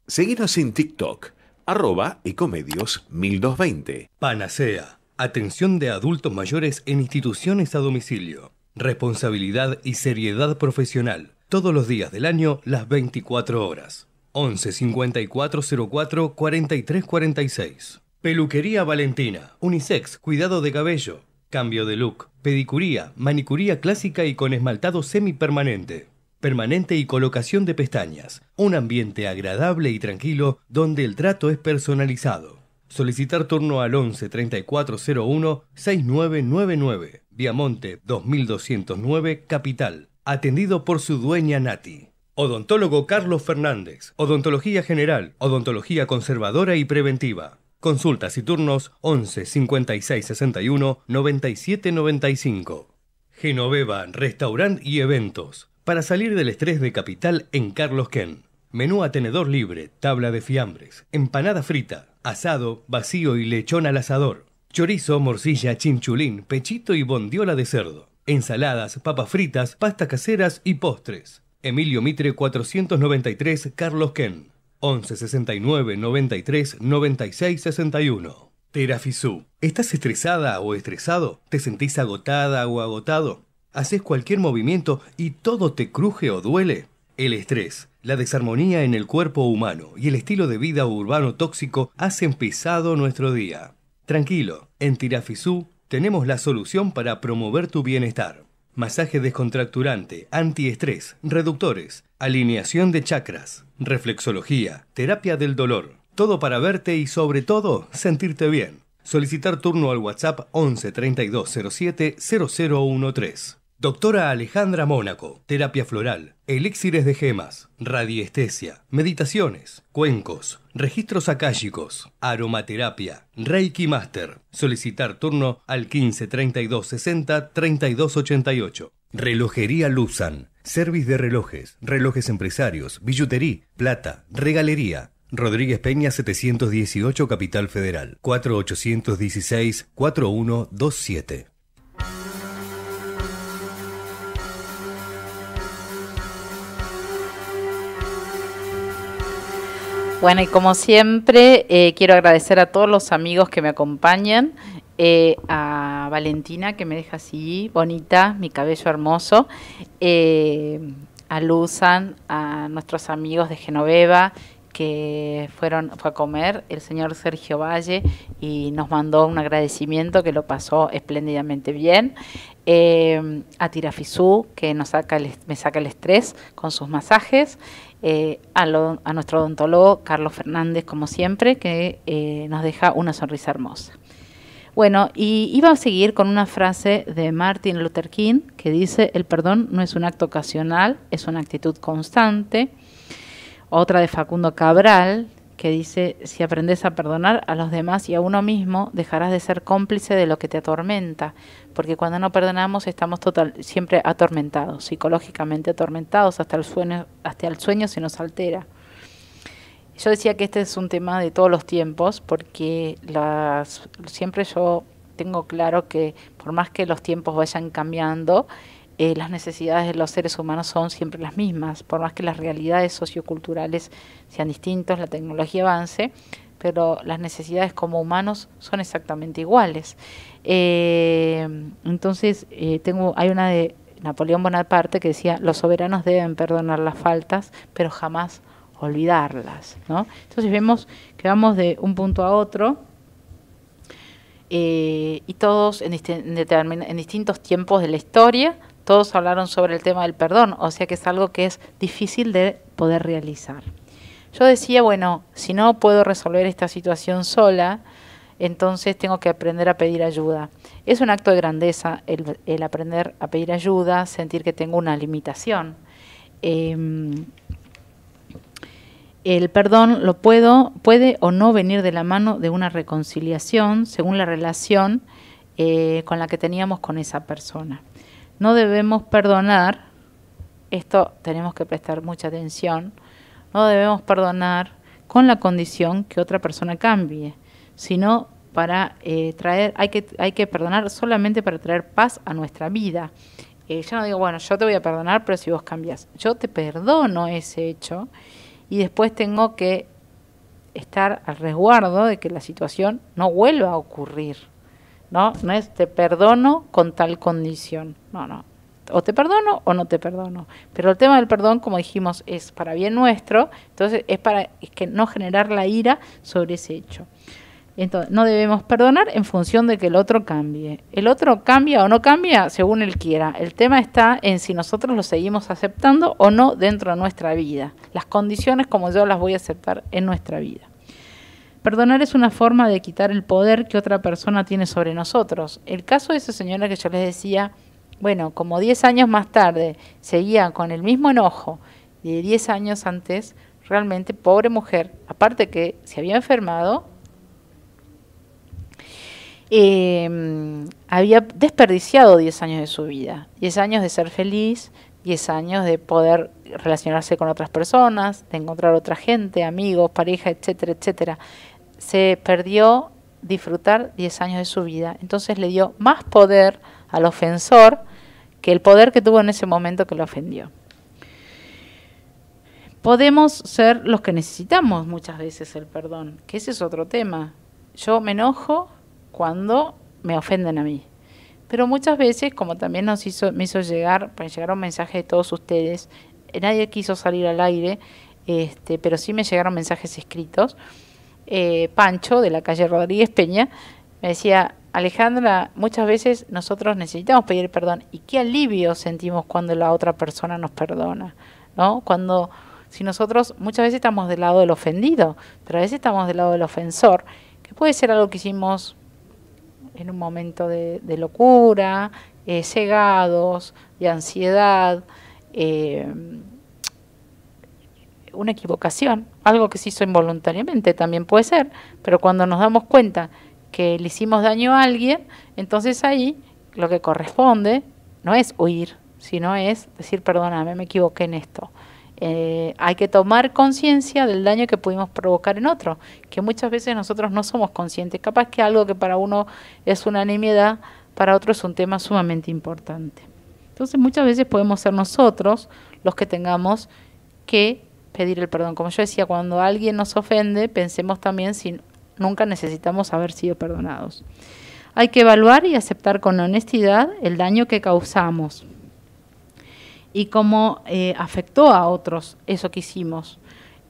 Speaker 1: Seguinos en TikTok, arroba ecomedios 1220.
Speaker 2: Panacea. Atención de adultos mayores en instituciones a domicilio. Responsabilidad y seriedad profesional. Todos los días del año, las 24 horas. 11 54 04 43 46. Peluquería Valentina. Unisex, cuidado de cabello. Cambio de look. Pedicuría, manicuría clásica y con esmaltado semipermanente. Permanente y colocación de pestañas. Un ambiente agradable y tranquilo donde el trato es personalizado. Solicitar turno al 11 3401 6999. Viamonte 2209 Capital. Atendido por su dueña Nati. Odontólogo Carlos Fernández. Odontología general, odontología conservadora y preventiva. Consultas y turnos 11 56 61 97 95. Genoveva, restaurant y eventos. Para salir del estrés de Capital en Carlos Ken. Menú a tenedor libre, tabla de fiambres, empanada frita, asado, vacío y lechón al asador, chorizo, morcilla, chinchulín, pechito y bondiola de cerdo, ensaladas, papas fritas, pastas caseras y postres. Emilio Mitre 493 Carlos Ken 11 69 93 96 61 Terafisú. ¿Estás estresada o estresado? ¿Te sentís agotada o agotado? ¿Haces cualquier movimiento y todo te cruje o duele? El estrés la desarmonía en el cuerpo humano y el estilo de vida urbano tóxico hacen pesado nuestro día. Tranquilo, en Tirafisú tenemos la solución para promover tu bienestar. Masaje descontracturante, antiestrés, reductores, alineación de chakras, reflexología, terapia del dolor. Todo para verte y sobre todo sentirte bien. Solicitar turno al WhatsApp 11 3207 0013. Doctora Alejandra Mónaco, terapia floral, elixires de gemas, radiestesia, meditaciones, cuencos, registros akáshicos, aromaterapia, Reiki Master. Solicitar turno al 15 32 60 32 88. Relojería Luzan, service de relojes, relojes empresarios, billutería, plata, regalería. Rodríguez Peña 718 Capital Federal 4816 4127
Speaker 3: Bueno, y como siempre, eh, quiero agradecer a todos los amigos que me acompañan, eh, a Valentina, que me deja así, bonita, mi cabello hermoso, eh, a Luzan, a nuestros amigos de Genoveva, que fueron fue a comer el señor Sergio Valle y nos mandó un agradecimiento que lo pasó espléndidamente bien. a Tirafisú, que nos saca me saca el estrés con sus masajes. Eh, a, nuestro odontólogo Carlos Fernández, como siempre, que eh, nos deja una sonrisa hermosa. Bueno, y iba a seguir con una frase de Martin Luther King que dice, el perdón no es un acto ocasional, es una actitud constante. Otra de Facundo Cabral, que dice, si aprendes a perdonar a los demás y a uno mismo, dejarás de ser cómplice de lo que te atormenta, porque cuando no perdonamos estamos total, siempre atormentados, psicológicamente atormentados, hasta el sueño, hasta el sueño se nos altera. Yo decía que este es un tema de todos los tiempos, porque las, siempre yo tengo claro que por más que los tiempos vayan cambiando, eh, las necesidades de los seres humanos son siempre las mismas, por más que las realidades socioculturales sean distintas, la tecnología avance, pero las necesidades como humanos son exactamente iguales. Eh, entonces, eh, tengo, hay una de Napoleón Bonaparte que decía, los soberanos deben perdonar las faltas, pero jamás olvidarlas. ¿no? Entonces vemos que vamos de un punto a otro y todos en, en distintos tiempos de la historia todos hablaron sobre el tema del perdón, o sea que es algo que es difícil de poder realizar. Yo decía, bueno, si no puedo resolver esta situación sola, entonces tengo que aprender a pedir ayuda. Es un acto de grandeza el, aprender a pedir ayuda, sentir que tengo una limitación. Em, el perdón lo puedo, puede o no venir de la mano de una reconciliación según la relación eh, con la que teníamos con esa persona no debemos perdonar, esto tenemos que prestar mucha atención, no debemos perdonar con la condición que otra persona cambie, sino para eh, traer, hay que, hay que perdonar solamente para traer paz a nuestra vida. Eh, yo no digo, bueno, yo te voy a perdonar, pero si vos cambias, yo te perdono ese hecho y después tengo que estar al resguardo de que la situación no vuelva a ocurrir. ¿No? No es te perdono con tal condición. No, no. O te perdono o no te perdono. Pero el tema del perdón, como dijimos, es para bien nuestro, entonces es para que no generar la ira sobre ese hecho. Entonces, no debemos perdonar en función de que el otro cambie. El otro cambia o no cambia según él quiera. El tema está en si nosotros lo seguimos aceptando o no dentro de nuestra vida. Las condiciones como yo las voy a aceptar en nuestra vida. Perdonar es una forma de quitar el poder que otra persona tiene sobre nosotros. El caso de esa señora que yo les decía, bueno, como 10 años más tarde seguía con el mismo enojo de 10 años antes, realmente pobre mujer, aparte que se había enfermado, em, había desperdiciado 10 años de su vida, 10 años de ser feliz, 10 años de poder relacionarse con otras personas, de encontrar otra gente, amigos, pareja, etcétera, etcétera se perdió disfrutar 10 años de su vida. Entonces le dio más poder al ofensor que el poder que tuvo en ese momento que lo ofendió. Podemos ser los que necesitamos muchas veces el perdón, que ese es otro tema. Yo me enojo cuando me ofenden a mí. Pero muchas veces, como también nos hizo, me hizo llegar, pues llegaron mensajes de todos ustedes, nadie quiso salir al aire, este, pero sí me llegaron mensajes escritos eh, Pancho de la calle Rodríguez Peña, me decía, Alejandra, muchas veces nosotros necesitamos pedir perdón y qué alivio sentimos cuando la otra persona nos perdona, ¿no? Cuando, si nosotros muchas veces estamos del lado del ofendido, pero a veces estamos del lado del ofensor, que puede ser algo que hicimos en un momento de, locura, eh, cegados, de ansiedad, eh, una equivocación, algo que se hizo involuntariamente también puede ser, pero cuando nos damos cuenta que le hicimos daño a alguien, entonces ahí lo que corresponde no es huir, sino es decir, perdóname, me equivoqué en esto. Eh, hay que tomar conciencia del daño que pudimos provocar en otro, que muchas veces nosotros no somos conscientes. Capaz que algo que para uno es una nimiedad, para otro es un tema sumamente importante. Entonces muchas veces podemos ser nosotros los que tengamos que pedir el perdón. Como yo decía, cuando alguien nos ofende, pensemos también si nunca necesitamos haber sido perdonados. Hay que evaluar y aceptar con honestidad el daño que causamos y cómo eh, afectó a otros eso que hicimos.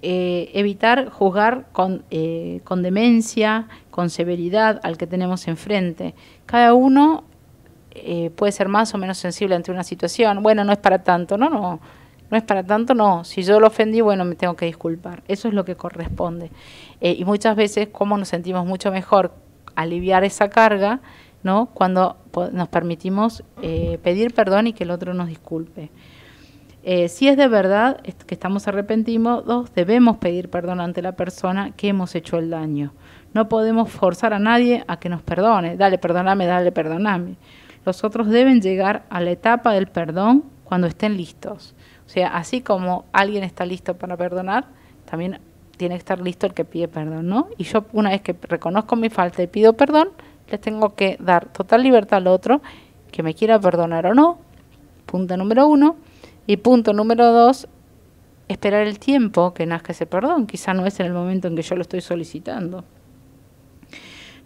Speaker 3: Eh, evitar juzgar con, eh, con demencia, con severidad al que tenemos enfrente. Cada uno puede ser más o menos sensible ante una situación. Bueno, no es para tanto, no, no no es para tanto, no. Si yo lo ofendí, bueno, me tengo que disculpar. Eso es lo que corresponde. Eh, y muchas veces, como nos sentimos mucho mejor aliviar esa carga, ¿no? Cuando nos permitimos eh, pedir perdón y que el otro nos disculpe. Eh, si es de verdad que estamos arrepentidos, debemos pedir perdón ante la persona que hemos hecho el daño. No podemos forzar a nadie a que nos perdone. Dale, perdóname, dale, perdóname. Los otros deben llegar a la etapa del perdón cuando estén listos. O sea, así como alguien está listo para perdonar, también tiene que estar listo el que pide perdón, ¿no? Y yo una vez que reconozco mi falta y pido perdón, les tengo que dar total libertad al otro que me quiera perdonar o no. Punto número uno. Y punto número dos, esperar el tiempo que nazca ese perdón. Quizá no es en el momento en que yo lo estoy solicitando.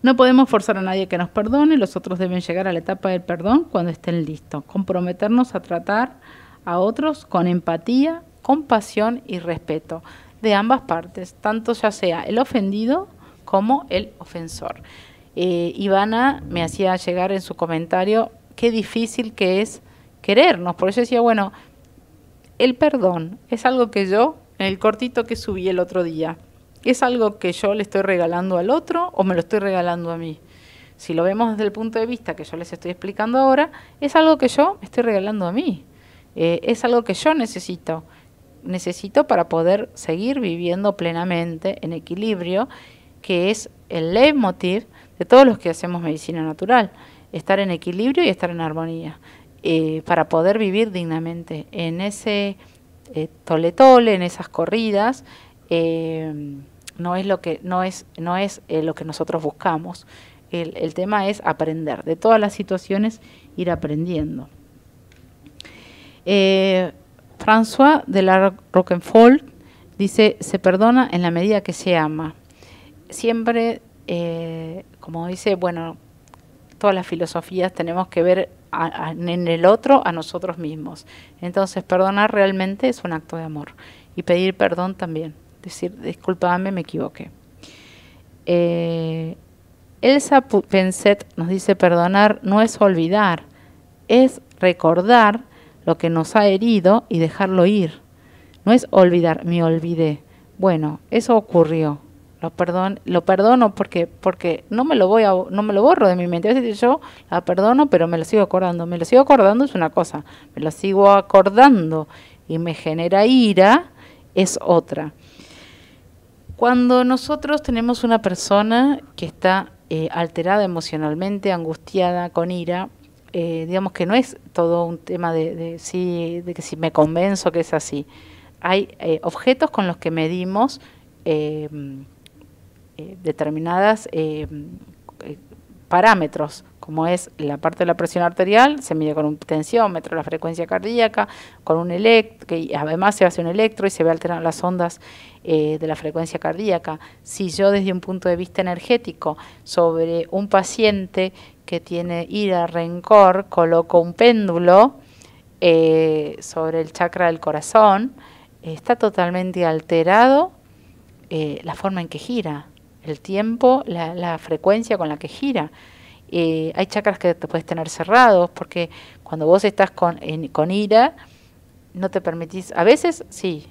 Speaker 3: No podemos forzar a nadie que nos perdone, los otros deben llegar a la etapa del perdón cuando estén listos. Comprometernos a tratar a otros con empatía, compasión y respeto de ambas partes, tanto ya sea el ofendido como el ofensor. Eh, Ivana me hacía llegar en su comentario qué difícil que es querernos. Por eso decía, bueno, el perdón es algo que yo, en el cortito que subí el otro día, ¿es algo que yo le estoy regalando al otro o me lo estoy regalando a mí? Si lo vemos desde el punto de vista que yo les estoy explicando ahora, es algo que yo me estoy regalando a mí. Eh, es algo que yo necesito. Necesito para poder seguir viviendo plenamente en equilibrio, que es el leitmotiv de todos los que hacemos medicina natural. Estar en equilibrio y estar en armonía. Eh, para poder vivir dignamente. En ese eh, tole tole, en esas corridas, eh, no es lo que no es no es lo que nosotros buscamos. El, el, tema es aprender de todas las situaciones, ir aprendiendo. François de la Roquefort dice se perdona en la medida que se ama. Siempre, como dice, bueno, todas las filosofías tenemos que ver en el otro a nosotros mismos. Entonces, perdonar realmente es un acto de amor. Y pedir perdón también. Decir, discúlpame, me equivoqué. Eh, Elsa Penset nos dice, perdonar no es olvidar, es recordar lo que nos ha herido y dejarlo ir. No es olvidar, me olvidé. Bueno, eso ocurrió, lo, lo perdono porque porque no me lo voy a no me lo borro de mi mente. Yo la perdono, pero me lo sigo acordando. Me lo sigo acordando es una cosa, me lo sigo acordando y me genera ira es otra. Cuando nosotros tenemos una persona que está eh, alterada emocionalmente, angustiada, con ira, eh, digamos que no es todo un tema de, si, de que si me convenzo que es así. Hay eh, objetos con los que medimos eh, eh, determinadas eh, eh, parámetros, como es la parte de la presión arterial, se mide con un tensiómetro, la frecuencia cardíaca, con un electro, y además se hace un electro y se ve alterar las ondas de la frecuencia cardíaca. Si yo desde un punto de vista energético sobre un paciente que tiene ira, rencor, coloco un péndulo sobre el chakra del corazón, está totalmente alterado la forma en que gira el tiempo, la, frecuencia con la que gira. Eh, hay chakras que te puedes tener cerrados porque cuando vos estás con, con ira, no te permitís, a veces sí,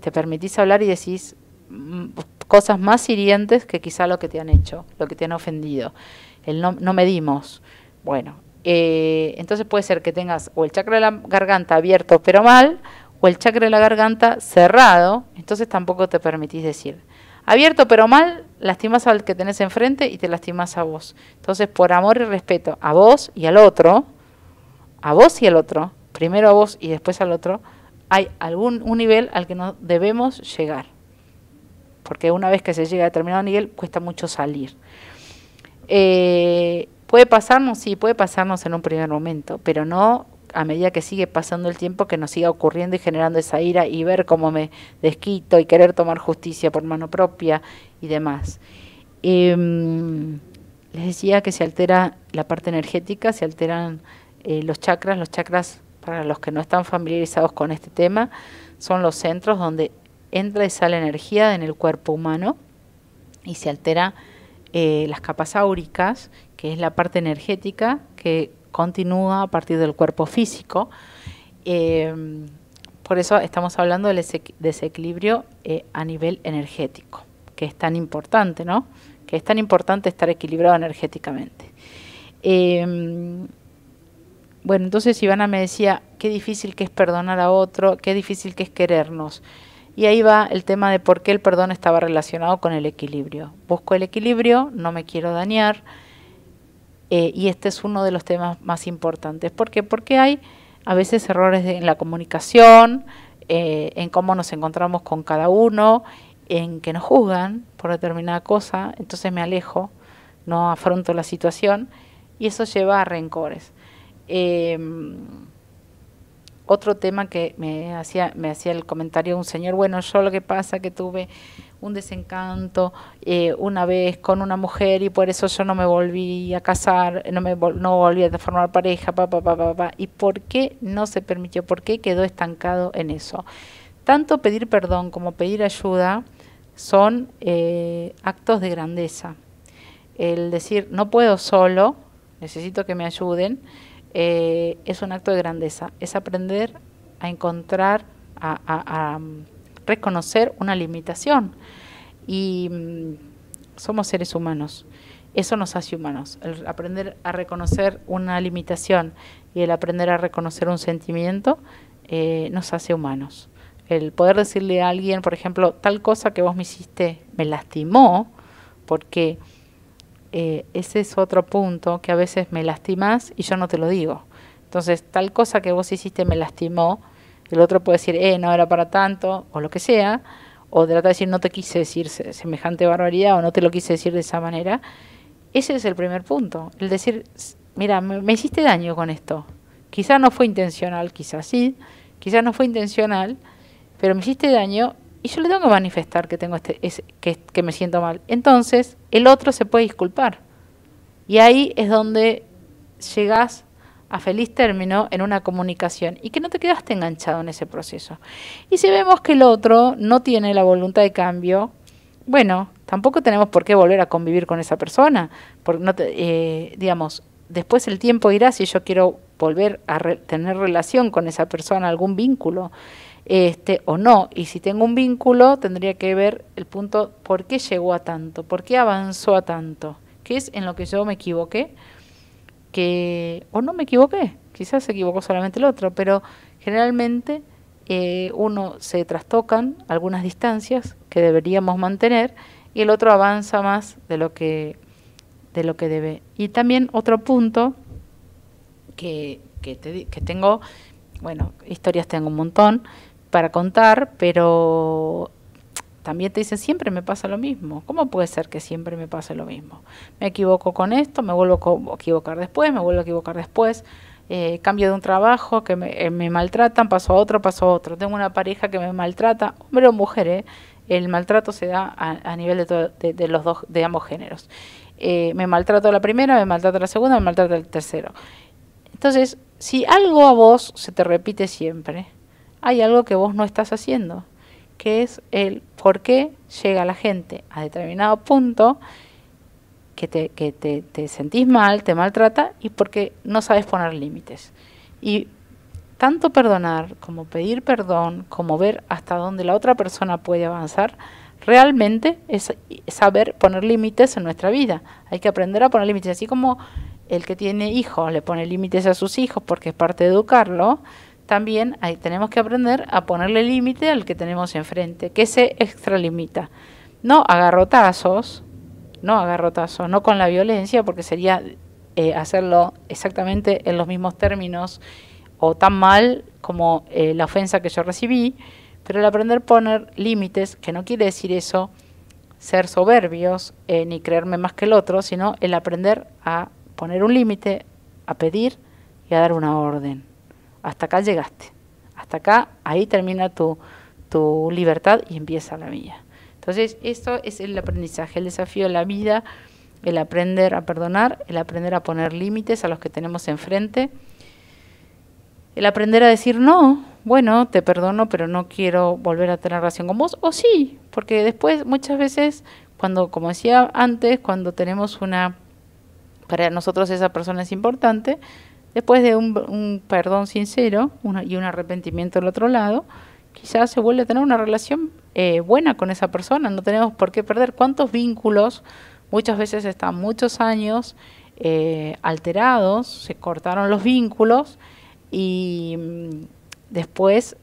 Speaker 3: te permitís hablar y decís mm, cosas más hirientes que quizá lo que te han hecho, lo que te han ofendido. El no, no medimos. Bueno, eh, entonces puede ser que tengas o el chakra de la garganta abierto pero mal, o el chakra de la garganta cerrado, entonces tampoco te permitís decir. Abierto pero mal, lastimas al que tenés enfrente y te lastimas a vos. Entonces, por amor y respeto a vos y al otro, a vos y al otro, primero a vos y después al otro, hay algún un nivel al que no debemos llegar. Porque una vez que se llega a determinado nivel, cuesta mucho salir. Eh, ¿Puede pasarnos? Sí, puede pasarnos en un primer momento, pero no a medida que sigue pasando el tiempo, que nos siga ocurriendo y generando esa ira y ver cómo me desquito y querer tomar justicia por mano propia y demás. Em, les decía que se altera la parte energética, se alteran eh, los chakras. Los chakras, para los que no están familiarizados con este tema, son los centros donde entra y sale energía en el cuerpo humano y se altera eh, las capas áuricas, que es la parte energética que continúa a partir del cuerpo físico. Eh, por eso estamos hablando del desequilibrio eh, a nivel energético, que es tan importante, ¿no? Que es tan importante estar equilibrado energéticamente. Eh, bueno, entonces Ivana me decía, qué difícil que es perdonar a otro, qué difícil que es querernos. Y ahí va el tema de por qué el perdón estaba relacionado con el equilibrio. Busco el equilibrio, no me quiero dañar, eh, y este es uno de los temas más importantes. ¿Por qué? Porque hay a veces errores en la comunicación, eh, en cómo nos encontramos con cada uno, en que nos juzgan por determinada cosa, entonces me alejo, no afronto la situación y eso lleva a rencores. Em, otro tema que me hacía, me hacía el comentario un señor, bueno, yo lo que pasa que tuve un desencanto eh, una vez con una mujer y por eso yo no me volví a casar, no me no volví a formar pareja, pa, pa, pa, pa, ¿Y por qué no se permitió? ¿Por qué quedó estancado en eso? Tanto pedir perdón como pedir ayuda son eh, actos de grandeza. El decir, no puedo solo, necesito que me ayuden, eh, es un acto de grandeza. Es aprender a encontrar, a reconocer una limitación. Y mm, somos seres humanos. Eso nos hace humanos. El aprender a reconocer una limitación y el aprender a reconocer un sentimiento eh, nos hace humanos. El poder decirle a alguien, por ejemplo, tal cosa que vos me hiciste me lastimó, porque eh, ese es otro punto que a veces me lastimas y yo no te lo digo. Entonces, tal cosa que vos hiciste me lastimó, el otro puede decir, eh, no era para tanto, o lo que sea, o trata de decir, no te quise decir semejante barbaridad, o no te lo quise decir de esa manera. Ese es el primer punto, el decir, mira, me, hiciste daño con esto. Quizás no fue intencional, quizás sí, quizás no fue intencional, pero me hiciste daño y yo le tengo que manifestar que tengo este, que, que me siento mal. Entonces, el otro se puede disculpar. Y ahí es donde llegas a feliz término en una comunicación y que no te quedaste enganchado en ese proceso. Y si vemos que el otro no tiene la voluntad de cambio, bueno, tampoco tenemos por qué volver a convivir con esa persona, porque no eh, digamos, después el tiempo irá si yo quiero volver a tener relación con esa persona, algún vínculo, este o no, y si tengo un vínculo tendría que ver el punto por qué llegó a tanto, por qué avanzó a tanto, qué es en lo que yo me equivoqué que, o no me equivoqué, quizás se equivocó solamente el otro, pero generalmente eh, uno se trastocan algunas distancias que deberíamos mantener y el otro avanza más de lo que, de lo que debe. Y también otro punto que, que, que tengo, bueno, historias tengo un montón para contar, pero también te dicen, siempre me pasa lo mismo. ¿Cómo puede ser que siempre me pase lo mismo? Me equivoco con esto, me vuelvo a equivocar después, me vuelvo a equivocar después. Eh, cambio de un trabajo, que me, eh, me, maltratan, paso a otro, paso a otro. Tengo una pareja que me maltrata, hombre o mujer, ¿eh? el maltrato se da a, nivel de, los dos, de ambos géneros. me maltrato la primera, me maltrato la segunda, me maltrato el tercero. Entonces, si algo a vos se te repite siempre, hay algo que vos no estás haciendo que es el por qué llega la gente a determinado punto que te, que te, te sentís mal, te maltrata y porque no sabes poner límites. Y tanto perdonar como pedir perdón, como ver hasta dónde la otra persona puede avanzar, realmente es saber poner límites en nuestra vida. Hay que aprender a poner límites, así como el que tiene hijos le pone límites a sus hijos porque es parte de educarlo, también ahí tenemos que aprender a ponerle límite al que tenemos enfrente, que se extralimita. No agarrotazos, no agarrotazos, no con la violencia, porque sería eh, hacerlo exactamente en los mismos términos o tan mal como eh, la ofensa que yo recibí, pero el aprender a poner límites, que no quiere decir eso, ser soberbios eh, ni creerme más que el otro, sino el aprender a poner un límite, a pedir y a dar una orden hasta acá llegaste, hasta acá, ahí termina tu, tu libertad y empieza la mía. Entonces, esto es el aprendizaje, el desafío de la vida, el aprender a perdonar, el aprender a poner límites a los que tenemos enfrente, el aprender a decir no, bueno, te perdono, pero no quiero volver a tener relación con vos, o sí, porque después muchas veces, cuando, como decía antes, cuando tenemos una, para nosotros esa persona es importante, después de un, perdón sincero y un arrepentimiento al otro lado, quizás se vuelve a tener una relación eh, buena con esa persona, no tenemos por qué perder. ¿Cuántos vínculos muchas veces están muchos años eh, alterados, se cortaron los vínculos y mm, después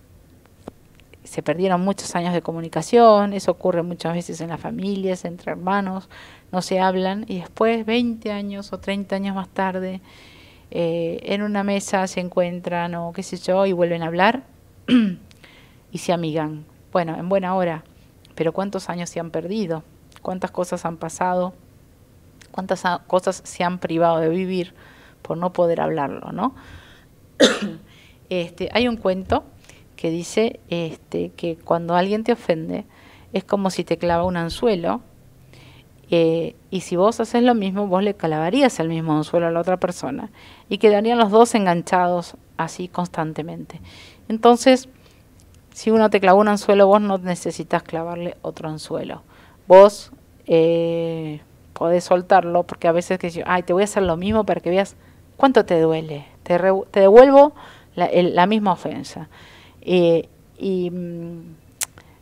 Speaker 3: se perdieron muchos años de comunicación, eso ocurre muchas veces en las familias, entre hermanos, no se hablan. Y después 20 años o 30 años más tarde eh, en una mesa se encuentran o qué sé yo y vuelven a hablar y se amigan. Bueno, en buena hora, pero ¿cuántos años se han perdido? ¿Cuántas cosas han pasado? ¿Cuántas cosas se han privado de vivir por no poder hablarlo, no? este, hay un cuento que dice este, que cuando alguien te ofende es como si te clava un anzuelo eh, y si vos haces lo mismo, vos le clavarías el mismo anzuelo a la otra persona y quedarían los dos enganchados así constantemente. Entonces, si uno te clava un anzuelo, vos no necesitas clavarle otro anzuelo. Vos eh, podés soltarlo porque a veces que ay, te voy a hacer lo mismo para que veas cuánto te duele. Te, te devuelvo la, la misma ofensa. Eh, y mm,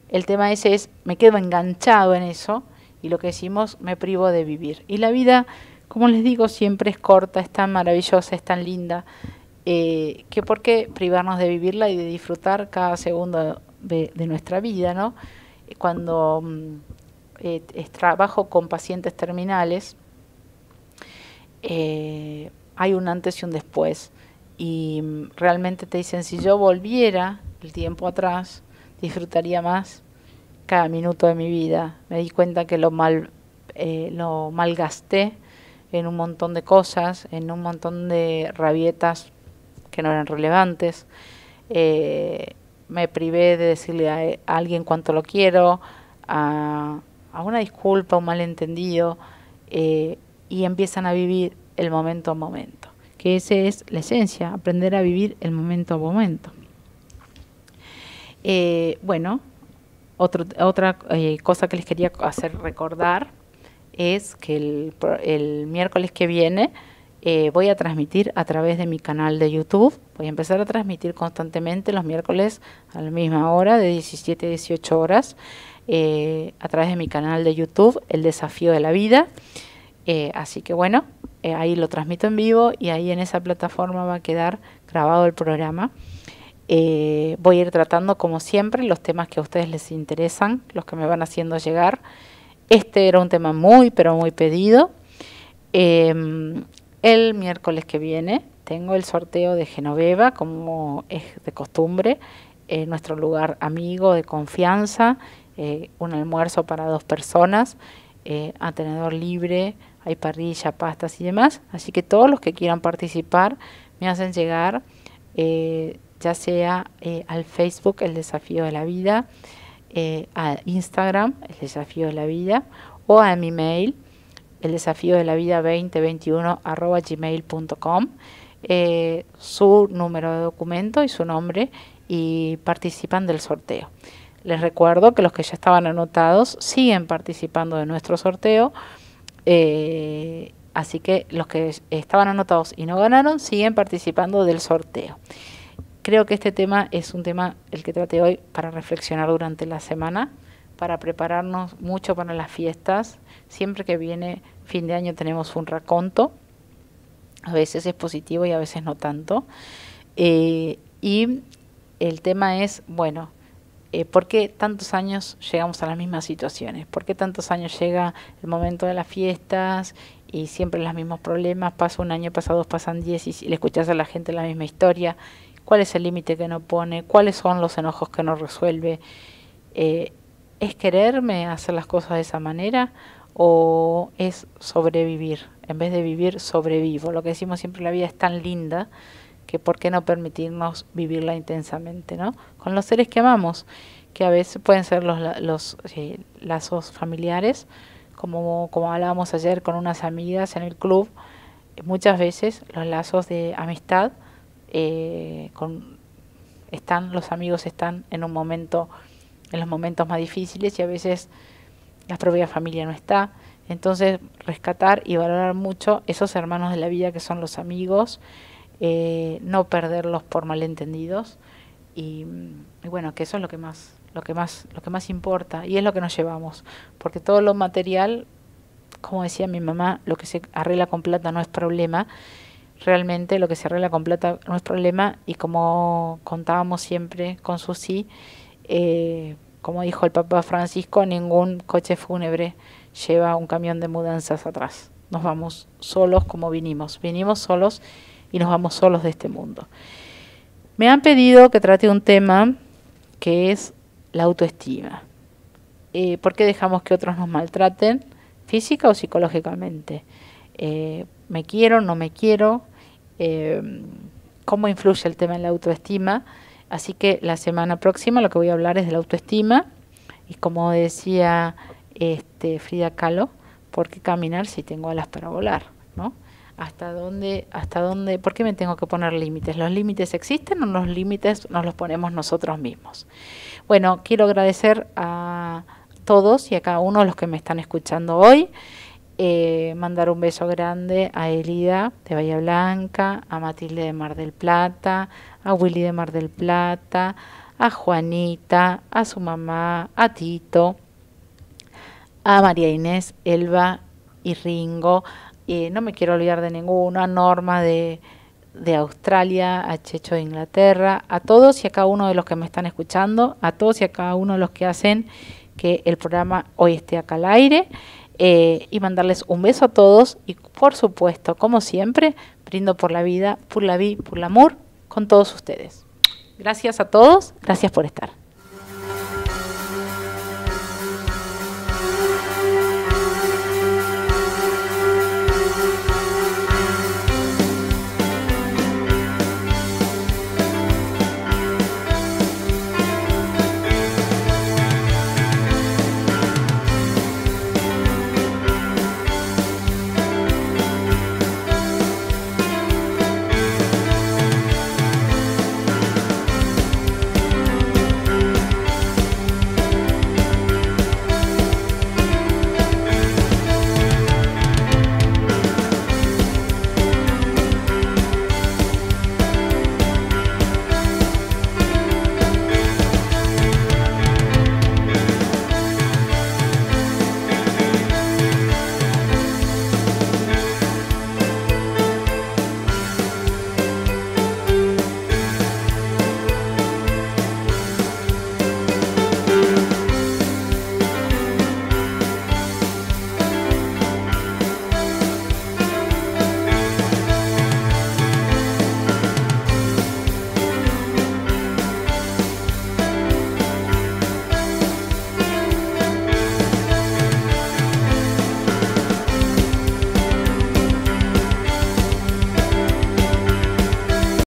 Speaker 3: el tema ese es, me quedo enganchado en eso y lo que decimos, me privo de vivir. Y la vida, como les digo, siempre es corta, es tan maravillosa, es tan linda, eh, que por qué privarnos de vivirla y de disfrutar cada segundo de, nuestra vida, ¿no? Cuando mm, eh, trabajo con pacientes terminales, hay un antes y un después. Y mm, realmente te dicen, si yo volviera el tiempo atrás, disfrutaría más cada minuto de mi vida. Me di cuenta que lo mal eh, lo malgasté en un montón de cosas, en un montón de rabietas que no eran relevantes. Eh, me privé de decirle a, alguien cuánto lo quiero, a, una disculpa, un malentendido, eh, y empiezan a vivir el momento a momento. Que esa es la esencia, aprender a vivir el momento a momento. Eh, bueno, otra eh, cosa que les quería hacer recordar es que el, miércoles que viene eh, voy a transmitir a través de mi canal de YouTube. Voy a empezar a transmitir constantemente los miércoles a la misma hora, de 17 a 18 horas, a través de mi canal de YouTube, El Desafío de la Vida. así que bueno, ahí lo transmito en vivo y ahí en esa plataforma va a quedar grabado el programa. Eh, voy a ir tratando, como siempre, los temas que a ustedes les interesan, los que me van haciendo llegar. Este era un tema muy, pero muy pedido. Em, el miércoles que viene tengo el sorteo de Genoveva, como es de costumbre, en nuestro lugar amigo de confianza, eh, un almuerzo para dos personas, eh, a tenedor libre, hay parrilla, pastas y demás. Así que todos los que quieran participar me hacen llegar ya sea eh, al Facebook El Desafío de la Vida, eh, a Instagram El Desafío de la Vida o a mi mail el desafío de la vida 2021 arroba gmail.com eh, su número de documento y su nombre y participan del sorteo. Les recuerdo que los que ya estaban anotados siguen participando de nuestro sorteo, así que los que estaban anotados y no ganaron siguen participando del sorteo. Creo que este tema es un tema el que trate hoy para reflexionar durante la semana, para prepararnos mucho para las fiestas. Siempre que viene fin de año tenemos un raconto, a veces es positivo y a veces no tanto. Eh, y el tema es, bueno, eh, ¿por qué tantos años llegamos a las mismas situaciones? ¿Por qué tantos años llega el momento de las fiestas y siempre los mismos problemas? Pasa un año, pasa dos, pasan diez y le escuchas a la gente la misma historia cuál es el límite que no pone, cuáles son los enojos que no resuelve. Eh, ¿Es quererme hacer las cosas de esa manera o es sobrevivir? En vez de vivir, sobrevivo. Lo que decimos siempre, la vida es tan linda que por qué no permitirnos vivirla intensamente, ¿no? Con los seres que amamos, que a veces pueden ser los, los eh, lazos familiares, como, como hablábamos ayer con unas amigas en el club, muchas veces los lazos de amistad eh, con, están, los amigos están en un momento, en los momentos más difíciles y a veces la propia familia no está. Entonces, rescatar y valorar mucho esos hermanos de la vida que son los amigos, eh, no perderlos por malentendidos y, y, bueno, que eso es lo que más, lo que más, lo que más importa y es lo que nos llevamos, porque todo lo material como decía mi mamá, lo que se arregla con plata no es problema. Realmente lo que se arregla con plata no es problema y como contábamos siempre con Susi, eh, como dijo el Papa Francisco, ningún coche fúnebre lleva un camión de mudanzas atrás. Nos vamos solos como vinimos. Vinimos solos y nos vamos solos de este mundo. Me han pedido que trate un tema que es la autoestima. Eh, ¿Por qué dejamos que otros nos maltraten, física o psicológicamente? Eh, ¿Me quiero, no me quiero? Eh, ¿Cómo influye el tema en la autoestima? Así que la semana próxima lo que voy a hablar es de la autoestima y como decía este, Frida Kahlo, ¿por qué caminar si tengo alas para volar? ¿no? ¿Hasta dónde, hasta dónde, por qué me tengo que poner límites? ¿Los límites existen o los límites nos los ponemos nosotros mismos? Bueno, quiero agradecer a todos y a cada uno de los que me están escuchando hoy. Eh, mandar un beso grande a Elida de Bahía Blanca, a Matilde de Mar del Plata, a Willy de Mar del Plata, a Juanita, a su mamá, a Tito, a María Inés, Elba y Ringo. y no me quiero olvidar de ninguno, a Norma de, de Australia, a Checho de Inglaterra, a todos y a cada uno de los que me están escuchando, a todos y a cada uno de los que hacen que el programa hoy esté acá al aire. Eh, y mandarles un beso a todos y por supuesto, como siempre, brindo por la vida, por la vida, por el amor con todos ustedes. Gracias a todos, gracias por estar.